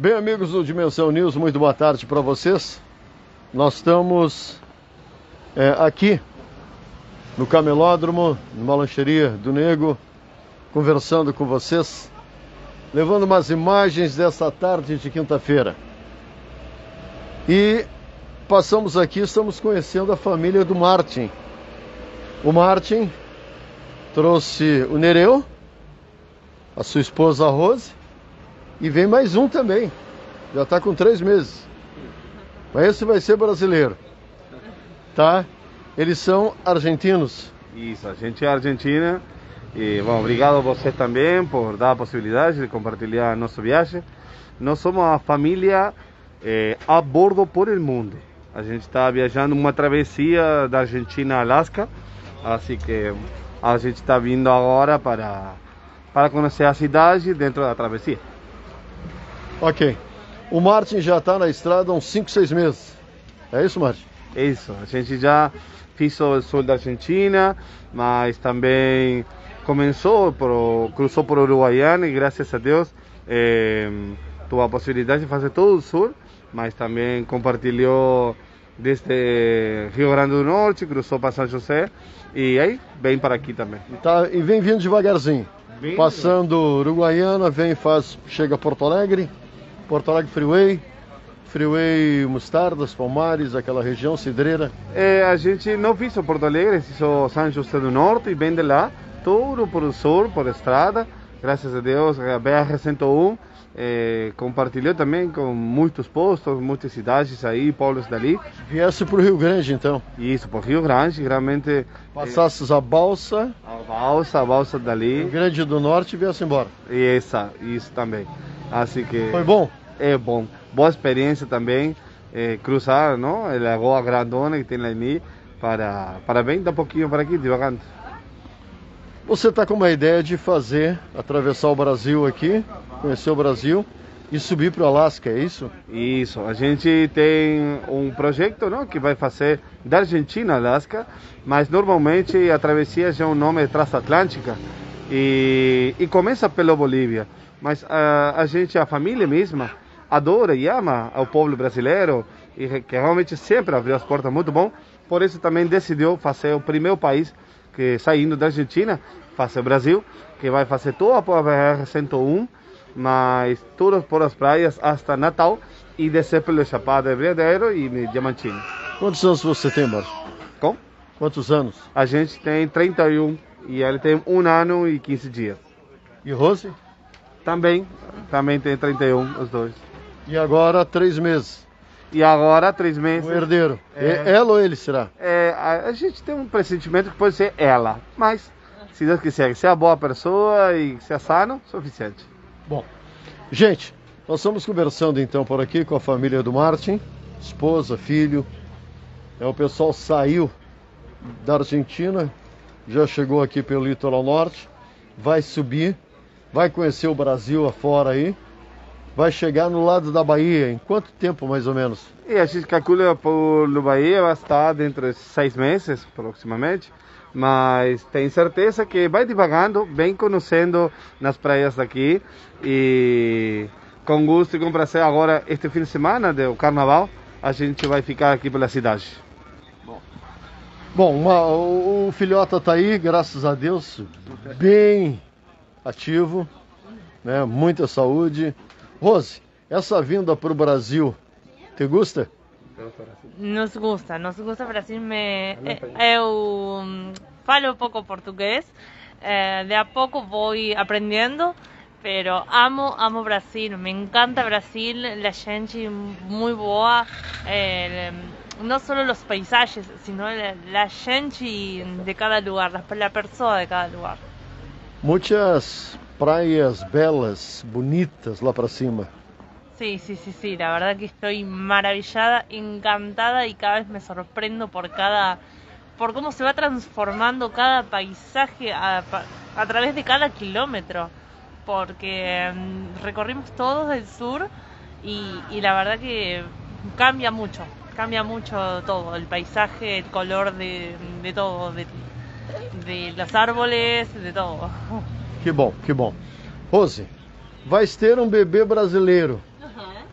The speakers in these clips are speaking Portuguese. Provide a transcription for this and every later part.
Bem, amigos do Dimensão News, muito boa tarde para vocês. Nós estamos é, aqui no Camelódromo, numa lancheria do Nego, conversando com vocês, levando umas imagens dessa tarde de quinta-feira. E passamos aqui, estamos conhecendo a família do Martin. O Martin trouxe o Nereu, a sua esposa Rose, e vem mais um também. Já está com três meses. Mas esse vai ser brasileiro. Tá? Eles são argentinos. Isso, a gente é argentina. E, bom, obrigado a vocês também por dar a possibilidade de compartilhar nossa viagem. Nós somos uma família eh, a bordo por el mundo. A gente está viajando uma travessia da Argentina a Alaska. Assim que a gente está vindo agora para, para conhecer a cidade dentro da travessia. Ok. O Martin já está na estrada há uns 5, 6 meses. É isso, Martin? É isso. A gente já fez o sul da Argentina, mas também começou, por, cruzou por Uruguaiana e graças a Deus eh, teve a possibilidade de fazer todo o sul, mas também compartilhou desde Rio Grande do Norte, cruzou para São José e aí vem para aqui também. E, tá, e vem vindo devagarzinho. Bem Passando Uruguaiana, vem faz, chega a Porto Alegre, Porto Alegre Freeway, Freeway Mostardas, Palmares, aquela região, Cidreira. Eh, a gente não fez o Porto Alegre, fez o São José do Norte e vem de lá, tudo por o sul, por estrada. Graças a Deus, a BR-101 eh, compartilhou também com muitos postos, muitas cidades aí, polos dali. Viesse para o Rio Grande, então. Isso, por Rio Grande, realmente. Passasses a balsa, A balsa, a balsa Rio dali. Grande do Norte e viesse embora. E essa, isso também. Assim que Foi bom? É bom. Boa experiência também. eh, cruzar, não? A lagoa grandona que tem lá ali. Para, para bem, dá um pouquinho para aqui, devagando. Você está com uma ideia de fazer, atravessar o Brasil aqui, conhecer o Brasil e subir para o Alasca, é isso? Isso, a gente tem um projeto não, que vai fazer da Argentina a Alaska, mas normalmente a travessia já é um nome transatlântica e, e começa pela Bolívia. Mas a, a gente, a família mesma, adora e ama o povo brasileiro e que realmente sempre abriu as portas muito bom. Por isso também decidiu fazer o primeiro país que saindo da Argentina, fazer o Brasil, que vai fazer toda a BR-101 mas todas por as praias hasta Natal e descer pelo Chapada de Briadeiro e Diamantino. Quantos anos você tem, Márcio? Com? Quantos anos? A gente tem 31 e ele tem um ano e 15 dias. E Rose? Também, também tem 31, os dois. E agora três meses. E agora, três meses, O herdeiro. É. Ela ou ele será? é, a, a gente tem um pressentimento que pode ser ela, mas se Deus quiser, se é boa pessoa e se é sano, suficiente. Bom, gente, nós estamos conversando então por aqui com a família do Martin, esposa, filho. É, o pessoal saiu da Argentina, já chegou aqui pelo litoral norte, vai subir, vai conhecer o Brasil afora aí, vai chegar no lado da Bahia. Em quanto tempo mais ou menos? E a gente calcula por no Bahia vai estar dentro de seis meses, aproximadamente. Mas tem certeza que vai devagando, bem conhecendo nas praias daqui. E com gosto e com prazer, agora, este fim de semana do carnaval, a gente vai ficar aqui pela cidade. Bom, uma- o, o filhota tá aí, graças a Deus, bem ativo, né? Muita saúde. Rose, essa vinda para o Brasil, te gusta? Nos gusta, nos gusta Brasil. Me, eh, eu hum, falo pouco português, eh, de a pouco vou aprendendo, pero amo, amo Brasil, me encanta Brasil, la gente muy boa, no solo los paisajes, sino la, la gente de cada lugar, la persona de cada lugar. Muitas praias belas, bonitas lá para cima. Sí, sí, sí, sí, la verdad que estoy maravillada, encantada y cada vez me sorprendo por cada, por cómo se va transformando cada paisaje a, través de cada kilómetro, porque mm, recorrimos todos el sur y, la verdad que cambia mucho, cambia mucho todo, el paisaje, el color de, de todo, de, de los árboles, de todo. Que bom, que bom. Rose, vai ter um bebê brasileiro.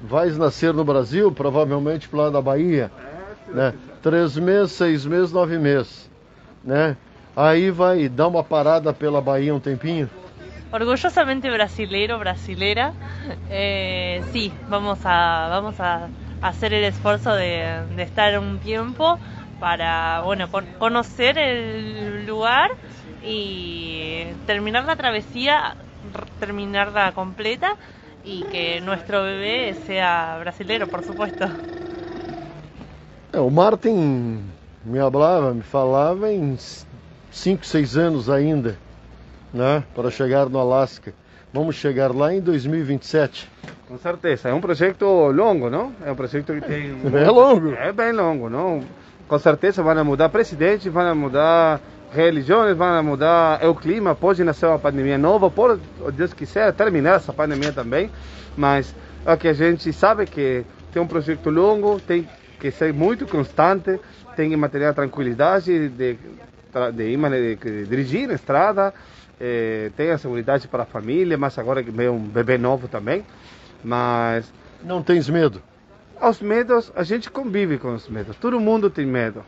vais nascer no Brasil, provavelmente lá da Bahia, né? Três meses, seis meses, nove meses, né? Aí vai dar uma parada pela Bahia um tempinho? Orgullosamente brasileiro, brasilera, eh, sí, vamos a, vamos a hacer el esfuerzo de, de estar un tiempo para, bueno, por conocer el lugar y terminar la travesía, terminarla completa y que nuestro bebé sea brasilero, por supuesto. É, o Martin me falava, me falava em 5, 6 anos ainda, né? Para chegar no Alasca. Vamos chegar lá em 2027. Com certeza, é um projeto longo, não? É um projeto que tem... É longo. É bem longo, não? Com certeza vão mudar presidente, vão mudar religiões, vão mudar o clima, pode nascer uma pandemia nova, pode, Deus quiser, terminar essa pandemia também, mas é que a gente sabe que tem um projeto longo, tem que ser muito constante, tem que manter a tranquilidade de, de, ir mane- de dirigir na estrada, eh, tem a segurança para a família, mas agora que vem um bebê novo também, mas Não tens medo? os medos, a gente convive com os medos. Todo mundo tem medo.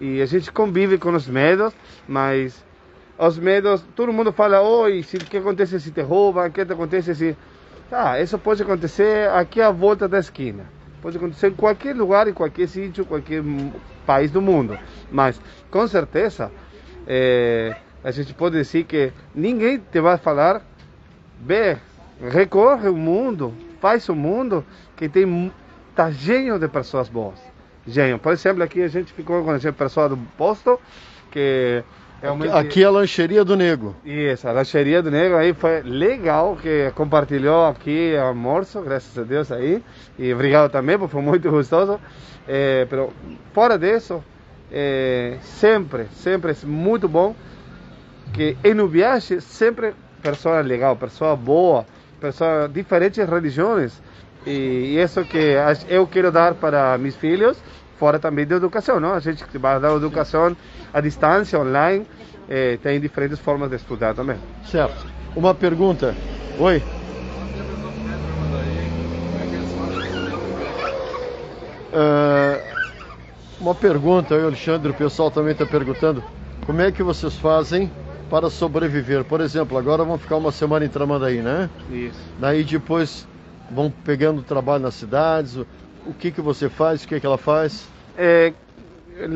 E a gente convive com os medos, mas os medos, todo mundo fala, oi, se, que acontece se te roubam, o que te acontece se... Tá, isso pode acontecer aqui à volta da esquina. Pode acontecer em qualquer lugar, em qualquer sítio, qualquer país do mundo. Mas, com certeza, eh, a gente pode dizer que ninguém te vai falar Vê, recorre o mundo, faz o mundo que tem tá cheio de pessoas boas. Cheio. Por exemplo, aqui a gente ficou conhecendo pessoa do posto que realmente Aqui é a lancheria do Nego. isso, a lancheria do Negro aí foi legal que compartilhou aqui o almoço, graças a Deus aí. E obrigado também, porque foi muito gostoso. Eh, pero fora disso, eh, sempre, sempre é muito bom que em viagem sempre pessoa legal, pessoa boa, pessoa diferentes religiões. E, isso que eu quero dar para meus filhos, fora também da educação, não? A gente vai dar educação à distância, online, eh, tem diferentes formas de estudar também. Certo. Uma pergunta. Oi. Ah, uma pergunta, eu, Alexandre, o pessoal também está perguntando. Como é que vocês fazem para sobreviver? Por exemplo, agora vão ficar uma semana em Tramandaí, né? Isso. Daí depois vão pegando trabalho nas cidades. O, que, que você faz? O que, que ela faz? É,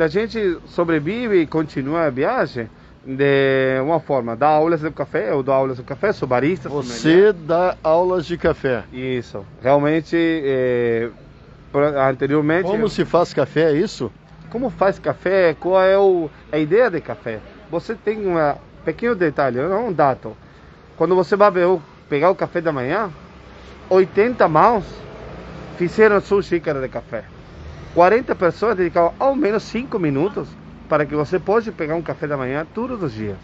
a gente sobrevive e continua a viagem de uma forma, dá aulas de café, eu dou aulas de café, sou barista. Você dá aulas de café. Isso, realmente, é, anteriormente... Como se faz café, é isso? Como faz café? Qual é o, a ideia de café? Você tem um pequeno detalhe, um dado. Quando você vai ver pegar o café da manhã, 80 mãos fizeram sua xícara de café. 40 pessoas dedicaram ao menos 5 minutos para que você possa pegar um café da manhã todos os dias.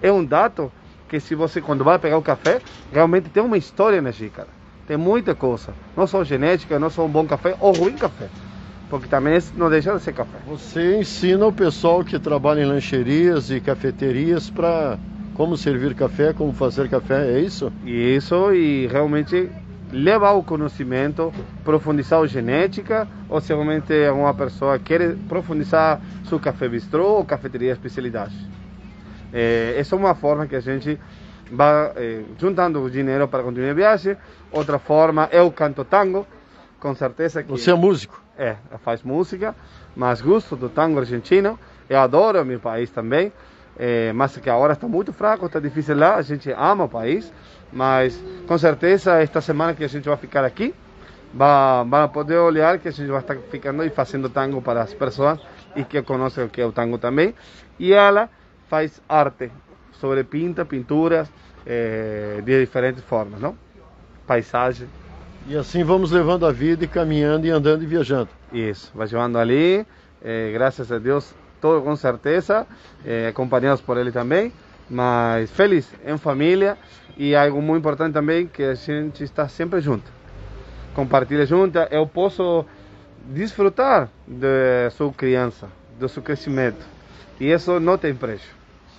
É um dado que se você quando vai pegar o café, realmente tem uma história na xícara. Tem muita coisa. Não só genética, não só um bom café ou ruim café. Porque também esse não deixa de ser café. Você ensina o pessoal que trabalha em lancherias e cafeterias para como servir café, como fazer café, é isso? E isso e realmente levar o conhecimento, profundizar a genética, ou se realmente uma pessoa quer profundizar seu café bistrô ou cafeteria especialidade. É, essa é uma forma que a gente vai é, juntando o dinheiro para continuar a viagem. Outra forma é o canto tango, com certeza que Você é músico? é, faz música, mas gosto do tango argentino. Eu adoro meu país também, é, mas que agora está muito fraco, está difícil lá. A gente ama o país, mas com certeza esta semana que a gente vai ficar aqui, vai, vai poder olhar que a gente vai estar ficando e fazendo tango para as pessoas e que conhecem o que é o tango também. E ela faz arte sobre pinta, pinturas é, de diferentes formas, não? Paisagem. E assim vamos levando a vida e caminhando e andando e viajando. Isso, vai levando ali, eh, graças a Deus, todo com certeza, eh, acompanhados por ele também, mas feliz, em família e algo muito importante também, que a gente está sempre junto. Compartilha junto, eu posso desfrutar de sua criança, do seu crescimento, e isso não tem preço.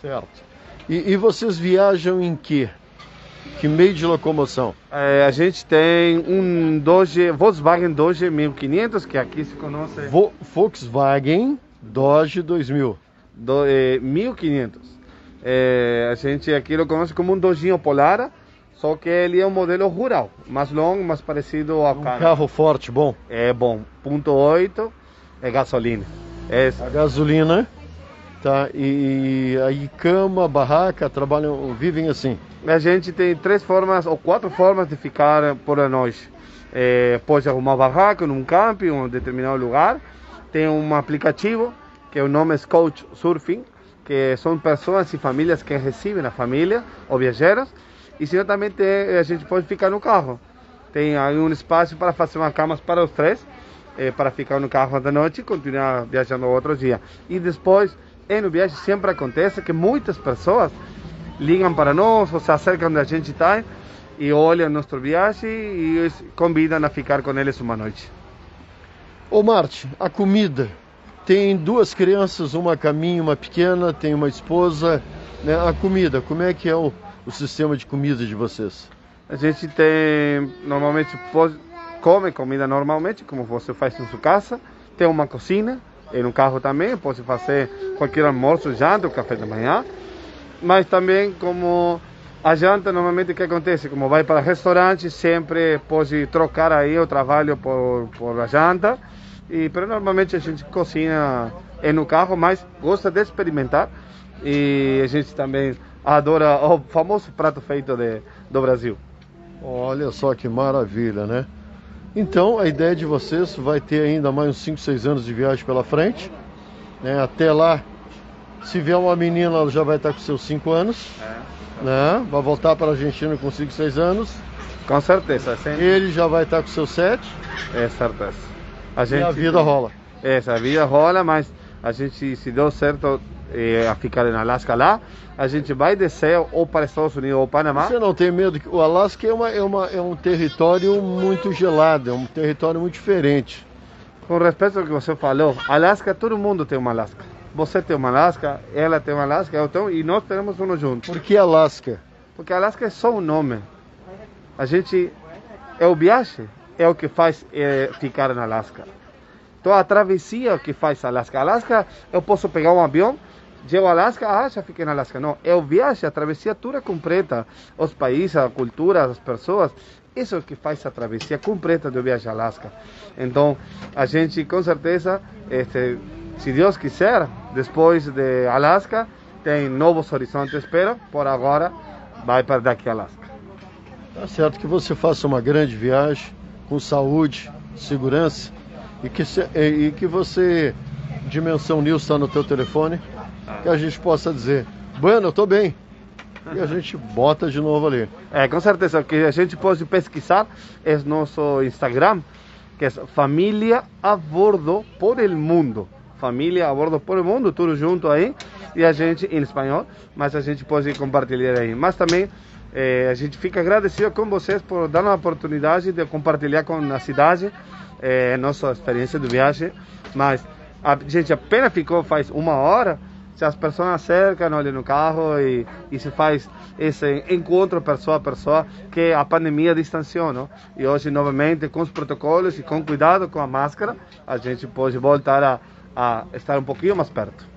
Certo. E, e vocês viajam em quê? Que meio de locomoção? É, a gente tem um Dodge, Volkswagen Dodge 1500, que aqui se conhece... Vo Volkswagen Dodge 2000. Do, é, 1500. É, a gente aqui lo conhece como um Dodginho Polara, só que ele é um modelo rural, mais longo, mais parecido ao Um carro. carro forte, bom. É bom, ponto 8, é gasolina. É, A gasolina, tá? E, e aí cama, barraca, trabalham, vivem assim. A gente tem três formas ou quatro formas de ficar por a noite. É, pode arrumar barraca num camping, em um determinado lugar. Tem um aplicativo que o nome é Coach Surfing, que são pessoas e famílias que recebem a família ou viajeros. E senão também tem, a gente pode ficar no carro. Tem aí um espaço para fazer uma cama para os três, eh, para ficar no carro da noite e continuar viajando outro dia. E depois, no viagem sempre acontece que muitas pessoas ligam para nós ou se acercam da gente está e olham nossa viagem e convidam a ficar com eles uma noite. Ô Marte, a comida. Tem duas crianças, uma caminho, uma pequena, tem uma esposa. Né? A comida, como é que é o, o sistema de comida de vocês? A gente tem, normalmente, come comida normalmente, como você faz em sua casa. Tem uma cozinha, e no carro também, pode fazer qualquer almoço, janta, café da manhã. Mas também, como a janta, normalmente, o que acontece? Como vai para restaurante, sempre pode trocar aí o trabalho por, por a janta. E, pero normalmente a gente cozinha é no carro, mas gosta de experimentar. E a gente também adora o famoso prato feito de, do Brasil. Olha só que maravilha, né? Então, a ideia de vocês vai ter ainda mais uns 5, 6 anos de viagem pela frente. Né? Até lá, se vier uma menina, ela já vai estar com seus 5 anos. Né? Vai voltar para a Argentina com 5, 6 anos. Com certeza, sim. Ele já vai estar com seus 7. É certeza. A E a vida rola. Essa vida rola, mas a gente, se deu certo eh, a ficar em Alasca lá, a gente vai descer ou para Estados Unidos ou Panamá. Você não tem medo que o Alasca é, uma, é, uma, é um território muito gelado, é um território muito diferente. Com respeito ao que você falou, Alasca, todo mundo tem uma Alasca. Você tem uma Alasca, ela tem uma Alasca, eu tenho, e nós temos um junto. Por que Alasca? Porque Alasca é só um nome. A gente, é o viagem, é o que faz eh, ficar na Alasca. Então a travessia é o que faz Alasca. Alasca, eu posso pegar um avião, Llego a Alaska, ah, já fiquei na Alaska. Não, é o viagem, a travessia toda completa. Os países, a cultura, as pessoas. Isso é o que faz a travessia completa do viagem a Alaska. Então, a gente, com certeza, este, se Deus quiser, depois de Alaska, tem novos horizontes, espero. Por agora, vai para daqui a Alaska. Tá certo que você faça uma grande viagem com saúde, segurança e que, se, e que você, Dimensão News, está no teu telefone, que a gente possa dizer, bueno, eu estou bem. E a gente bota de novo ali. É, com certeza, o que a gente pode pesquisar é nosso Instagram, que é Família a Bordo por el Mundo. Família a Bordo por el Mundo, tudo junto aí, e a gente em espanhol, mas a gente pode compartilhar aí. Mas também eh, a gente fica agradecido com vocês por dar a oportunidade de compartilhar com a cidade eh, nossa experiência de viagem. Mas a gente apenas ficou faz uma hora, se as pessoas acercam, olham no carro e, e se faz esse encontro pessoa a pessoa que a pandemia distanciou, não? E hoje, novamente, com os protocolos e com cuidado com a máscara, a gente pode voltar a, a estar um pouquinho mais perto.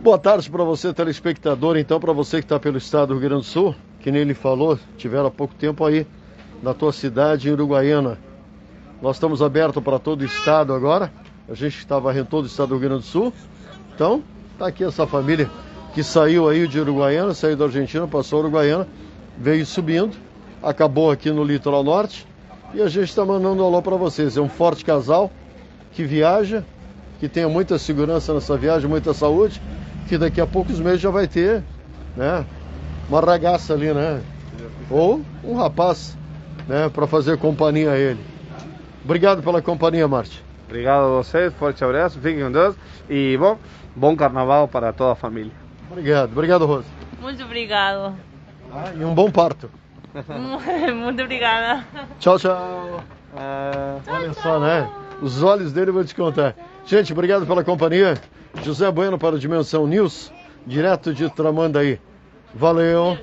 Boa tarde para você, telespectador. Então, para você que está pelo estado do Rio Grande do Sul, que nem ele falou, tiveram há pouco tempo aí na tua cidade, em Uruguaiana. Nós estamos abertos para todo o estado agora. A gente está varrendo todo o estado do Rio Grande do Sul. Então, tá aqui essa família que saiu aí de Uruguaiana, saiu da Argentina, passou a Uruguaiana, veio subindo, acabou aqui no litoral norte e a gente está mandando um alô para vocês. É um forte casal que viaja, que tenha muita segurança nessa viagem, muita saúde, que daqui a poucos meses já vai ter, né, uma ragaça ali, né, ou um rapaz, né, para fazer companhia a ele. Obrigado pela companhia, Marte. Obrigado a vocês, forte abraço, fiquem com Deus e bom, bom carnaval para toda a família. Obrigado, obrigado, Rosa. Muito obrigado. Ah, e um bom parto. Muito obrigada. Tchau, tchau. Ah, Olha só, né? Os olhos dele eu vou te contar. Gente, obrigado pela companhia. José Bueno para o Dimensão News, direto de Tramandaí. Valeu.